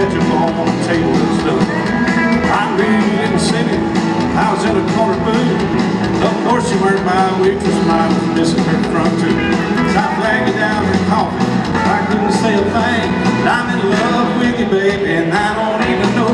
ketchup on the table and stuff. I lived in the city, I was in a corner booth. Of course you weren't my waitress and I was missing her front tooth. So I flagged down her coffee, I couldn't say a thing. I'm in love with you, baby, and I don't even know.